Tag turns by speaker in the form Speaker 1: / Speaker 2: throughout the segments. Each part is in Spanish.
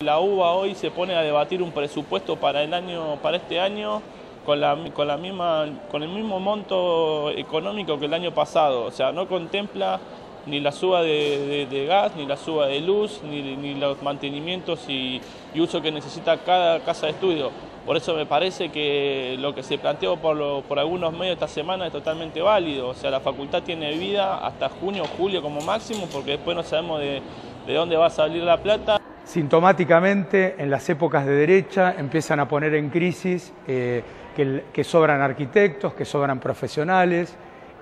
Speaker 1: La UBA hoy se pone a debatir un presupuesto para el año, para este año con, la, con, la misma, con el mismo monto económico que el año pasado. O sea, no contempla ni la suba de, gas, ni la suba de luz, ni, los mantenimientos y, y, uso que necesita cada casa de estudio. Por eso me parece que lo que se planteó por, lo, por algunos medios esta semana es totalmente válido. O sea, la facultad tiene vida hasta junio o julio como máximo, porque después no sabemos de, de dónde va a salir la plata.
Speaker 2: Sintomáticamente, en las épocas de derecha empiezan a poner en crisis eh, que, sobran arquitectos, que sobran profesionales,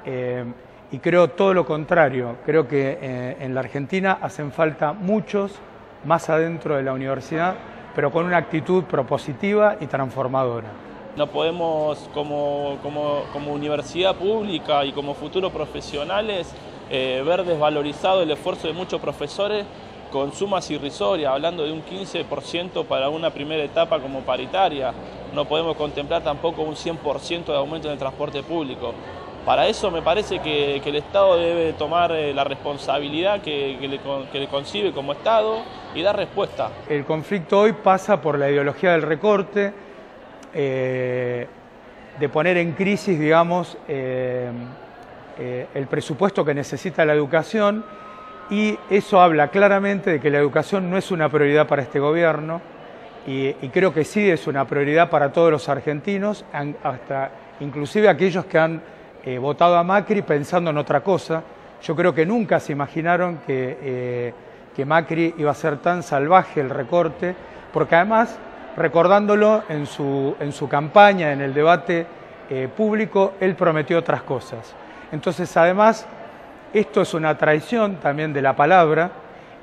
Speaker 2: eh, y creo todo lo contrario. Creo que eh, en la Argentina hacen falta muchos más adentro de la universidad, pero con una actitud propositiva y transformadora.
Speaker 1: No podemos, como, como, como universidad pública y como futuros profesionales, ver desvalorizado el esfuerzo de muchos profesores con sumas irrisorias, hablando de un 15% para una primera etapa como paritaria. No podemos contemplar tampoco un 100% de aumento en el transporte público. Para eso me parece que, el Estado debe tomar eh, la responsabilidad que, le, concibe como Estado y dar respuesta.
Speaker 2: El conflicto hoy pasa por la ideología del recorte, eh, de poner en crisis, digamos, eh el presupuesto que necesita la educación y eso habla claramente de que la educación no es una prioridad para este gobierno y, creo que sí es una prioridad para todos los argentinos, hasta inclusive aquellos que han eh, votado a Macri pensando en otra cosa. Yo creo que nunca se imaginaron que, eh, que Macri iba a ser tan salvaje el recorte, porque además, recordándolo en su, en su campaña, en el debate eh, público, él prometió otras cosas. Entonces, además, esto es una traición también de la palabra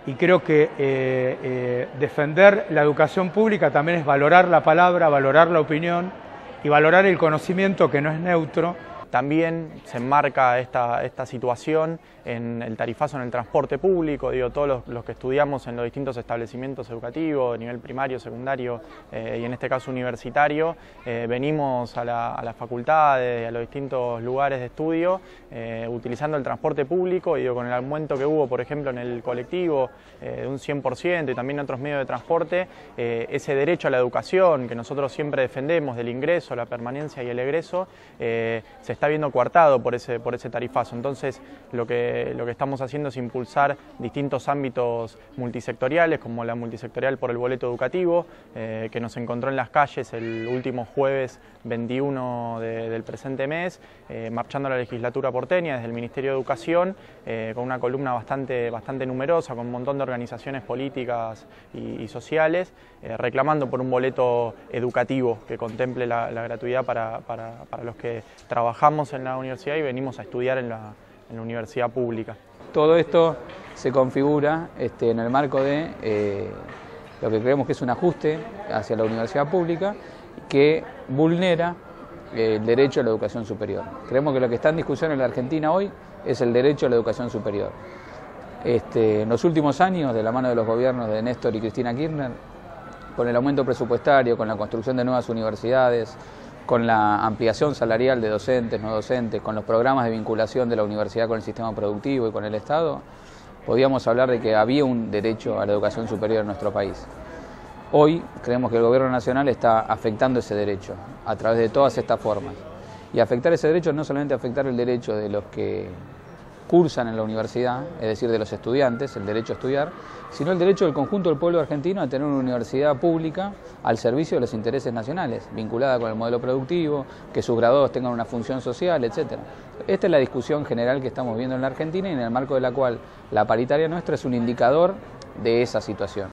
Speaker 2: y creo que eh, eh, defender la educación pública también es valorar la palabra, valorar la opinión y valorar el conocimiento que no es neutro.
Speaker 3: También se enmarca esta, esta situación en el tarifazo en el transporte público, digo, todos los, los, que estudiamos en los distintos establecimientos educativos, a nivel primario, secundario eh, y en este caso universitario, eh, venimos a la, a la facultad, a los distintos lugares de estudio, eh, utilizando el transporte público, digo, con el aumento que hubo, por ejemplo, en el colectivo de un 100% y también en otros medios de transporte, ese derecho a la educación que nosotros siempre defendemos del ingreso, la permanencia y el egreso, se está viendo coartado por ese, por ese tarifazo. Entonces, lo que lo que estamos haciendo es impulsar distintos ámbitos multisectoriales, como la multisectorial por el boleto educativo, eh, que nos encontró en las calles el último jueves 21 de, del presente mes, eh, marchando la legislatura porteña desde el Ministerio de Educación, eh, con una columna bastante, bastante numerosa, con un montón de organizaciones políticas y, y sociales, eh, reclamando por un boleto educativo que contemple la, la gratuidad para, para, para los que trabajamos en la universidad y venimos a estudiar en la universidad pública.
Speaker 4: Todo esto se configura este, en el marco de eh, lo que creemos que es un ajuste hacia la universidad pública que vulnera eh, el derecho a la educación superior. Creemos que lo que está en discusión en la Argentina hoy es el derecho a la educación superior. Este, en los últimos años, de la mano de los gobiernos de Néstor y Cristina Kirchner, con el aumento presupuestario, con la construcción de nuevas universidades, con la ampliación salarial de docentes, no docentes, con los programas de vinculación de la universidad con el sistema productivo y con el Estado, podíamos hablar de que había un derecho a la educación superior en nuestro país. Hoy creemos que el Gobierno Nacional está afectando ese derecho a través de todas estas formas. Y afectar ese derecho no solamente afectar el derecho de los que cursan en la universidad, es decir, de los estudiantes, el derecho a estudiar, sino el derecho del conjunto del pueblo argentino a tener una universidad pública al servicio de los intereses nacionales, vinculada con el modelo productivo, que sus graduados tengan una función social, etc. Esta es la discusión general que estamos viendo en la Argentina y en el marco de la cual la paritaria nuestra es un indicador de esa situación.